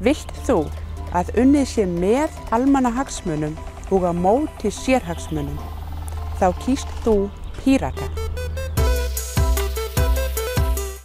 Vilt þú að unnið sé með almannahagsmunum og á móti sérhagsmunum? Þá kýst þú Pírata.